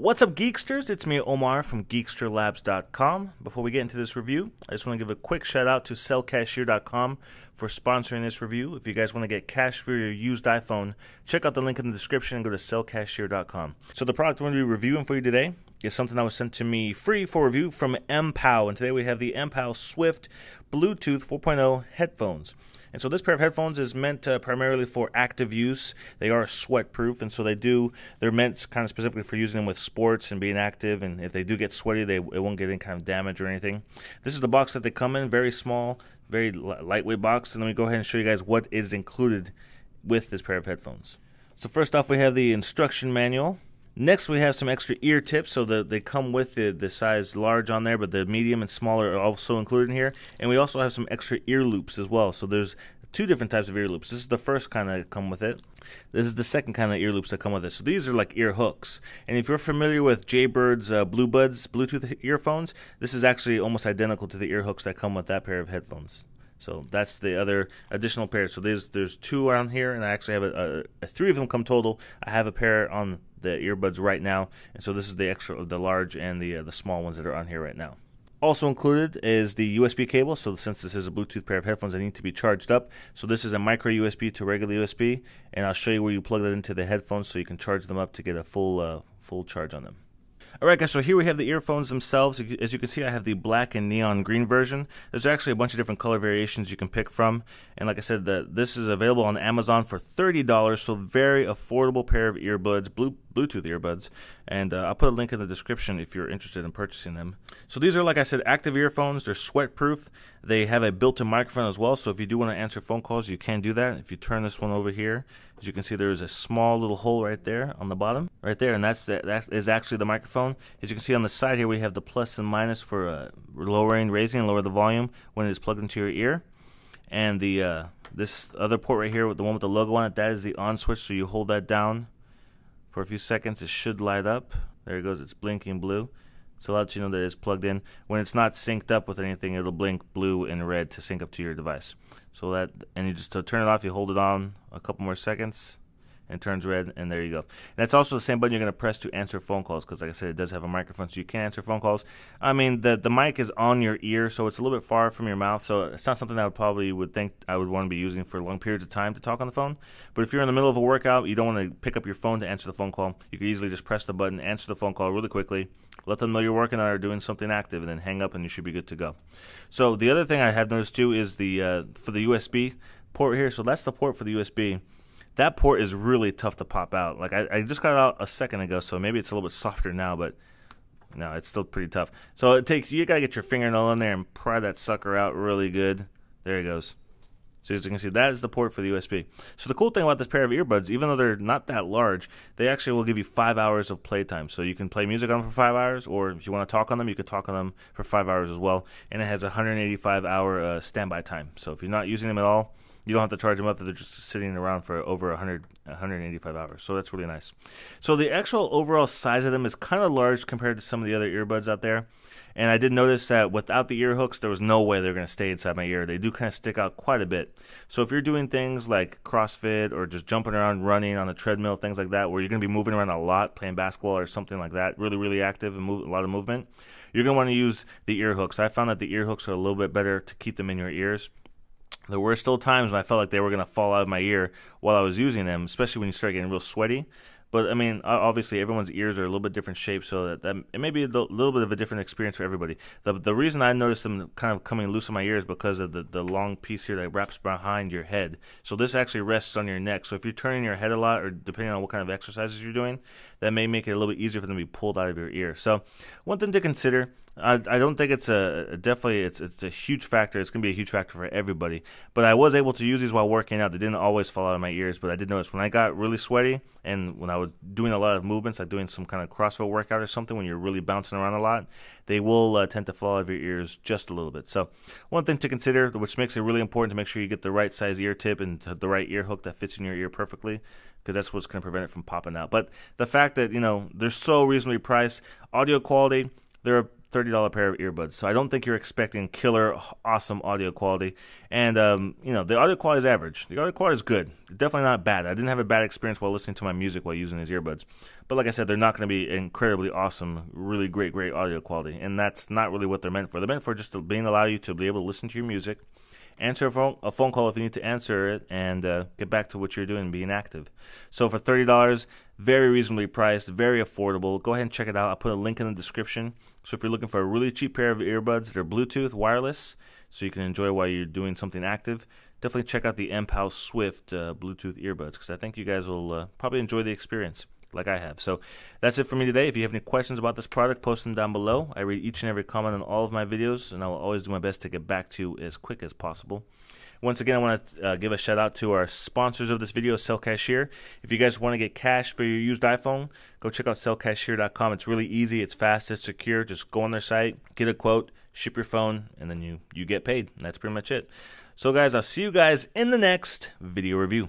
What's up, Geeksters? It's me, Omar from GeeksterLabs.com. Before we get into this review, I just want to give a quick shout out to CellCashier.com for sponsoring this review. If you guys want to get cash for your used iPhone, check out the link in the description and go to CellCashier.com. So, the product I'm going to be reviewing for you today is something that was sent to me free for review from MPOW. And today we have the MPOW Swift Bluetooth 4.0 headphones. And so this pair of headphones is meant uh, primarily for active use. They are sweat proof, and so they do. They're meant kind of specifically for using them with sports and being active. And if they do get sweaty, they it won't get any kind of damage or anything. This is the box that they come in, very small, very lightweight box. And let me go ahead and show you guys what is included with this pair of headphones. So first off, we have the instruction manual. Next, we have some extra ear tips, so the, they come with the, the size large on there, but the medium and smaller are also included in here. And we also have some extra ear loops as well. So there's two different types of ear loops. This is the first kind that come with it. This is the second kind of ear loops that come with it. So these are like ear hooks. And if you're familiar with Jaybird's uh, Blue Buds Bluetooth earphones, this is actually almost identical to the ear hooks that come with that pair of headphones. So that's the other additional pair. So there's there's two around here, and I actually have a, a, a, three of them come total. I have a pair on the earbuds right now, and so this is the extra, the large and the uh, the small ones that are on here right now. Also included is the USB cable. So since this is a Bluetooth pair of headphones, they need to be charged up. So this is a micro USB to regular USB, and I'll show you where you plug that into the headphones so you can charge them up to get a full uh, full charge on them. Alright guys, so here we have the earphones themselves. As you can see, I have the black and neon green version. There's actually a bunch of different color variations you can pick from. And like I said, the, this is available on Amazon for $30, so very affordable pair of earbuds, Blue, Bluetooth earbuds. And uh, I'll put a link in the description if you're interested in purchasing them. So these are, like I said, active earphones. They're sweat proof. They have a built-in microphone as well, so if you do want to answer phone calls, you can do that. If you turn this one over here, as you can see, there is a small little hole right there on the bottom, right there, and that's that is actually the microphone. As you can see on the side here, we have the plus and minus for uh, lowering, raising, and lower the volume when it is plugged into your ear. And the uh, this other port right here, with the one with the logo on it, that is the on switch. So you hold that down for a few seconds, it should light up. There it goes, it's blinking blue. So lets you know that it's plugged in. When it's not synced up with anything, it'll blink blue and red to sync up to your device. So that, and you just to turn it off, you hold it on a couple more seconds and turns red, and there you go. That's also the same button you're going to press to answer phone calls, because like I said, it does have a microphone, so you can answer phone calls. I mean, the the mic is on your ear, so it's a little bit far from your mouth, so it's not something I would probably would think I would want to be using for long periods of time to talk on the phone. But if you're in the middle of a workout, you don't want to pick up your phone to answer the phone call, you can easily just press the button, answer the phone call really quickly, let them know you're working on or doing something active, and then hang up, and you should be good to go. So the other thing I have noticed too is the uh, for the USB port here. So that's the port for the USB that port is really tough to pop out. Like I, I just got out a second ago, so maybe it's a little bit softer now, but no, it's still pretty tough. So it takes you gotta get your fingernail in there and pry that sucker out really good. There it goes. So as you can see, that is the port for the USB. So the cool thing about this pair of earbuds, even though they're not that large, they actually will give you five hours of playtime. So you can play music on them for five hours, or if you want to talk on them, you can talk on them for five hours as well. And it has 185 hour uh, standby time. So if you're not using them at all, you don't have to charge them up; they're just sitting around for over 100, 185 hours. So that's really nice. So the actual overall size of them is kind of large compared to some of the other earbuds out there. And I did notice that without the ear hooks, there was no way they're going to stay inside my ear. They do kind of stick out quite a bit. So if you're doing things like CrossFit or just jumping around, running on a treadmill, things like that, where you're going to be moving around a lot, playing basketball or something like that, really, really active and move, a lot of movement, you're going to want to use the ear hooks. I found that the ear hooks are a little bit better to keep them in your ears there were still times when I felt like they were going to fall out of my ear while I was using them, especially when you start getting real sweaty. But I mean, obviously, everyone's ears are a little bit different shape, so that, that it may be a little bit of a different experience for everybody. The the reason I noticed them kind of coming loose in my ears because of the, the long piece here that wraps behind your head. So this actually rests on your neck. So if you're turning your head a lot, or depending on what kind of exercises you're doing, that may make it a little bit easier for them to be pulled out of your ear. So one thing to consider I, I don't think it's a definitely it's it's a huge factor. It's gonna be a huge factor for everybody. But I was able to use these while working out. They didn't always fall out of my ears, but I did notice when I got really sweaty and when I was doing a lot of movements, like doing some kind of CrossFit workout or something, when you're really bouncing around a lot, they will uh, tend to fall out of your ears just a little bit. So one thing to consider, which makes it really important to make sure you get the right size ear tip and the right ear hook that fits in your ear perfectly because that's what's going to prevent it from popping out. But the fact that you know they're so reasonably priced, audio quality, they're $30 pair of earbuds. So I don't think you're expecting killer, awesome audio quality. And, um, you know, the audio quality is average. The audio quality is good. Definitely not bad. I didn't have a bad experience while listening to my music while using these earbuds. But like I said, they're not going to be incredibly awesome, really great, great audio quality. And that's not really what they're meant for. They're meant for just to being allow you to be able to listen to your music answer a phone, a phone call if you need to answer it, and uh, get back to what you're doing, being active. So for thirty dollars, very reasonably priced, very affordable. Go ahead and check it out. I'll put a link in the description. So if you're looking for a really cheap pair of earbuds, they're Bluetooth wireless, so you can enjoy while you're doing something active. Definitely check out the MPow Swift uh, Bluetooth earbuds because I think you guys will uh, probably enjoy the experience like I have. So that's it for me today. If you have any questions about this product, post them down below. I read each and every comment on all of my videos, and I will always do my best to get back to you as quick as possible. Once again, I want to uh, give a shout out to our sponsors of this video, Cell Cashier. If you guys want to get cash for your used iPhone, go check out cellcashier.com. It's really easy, it's fast, it's secure. Just go on their site, get a quote, ship your phone, and then you, you get paid. That's pretty much it. So, guys, I'll see you guys in the next video review.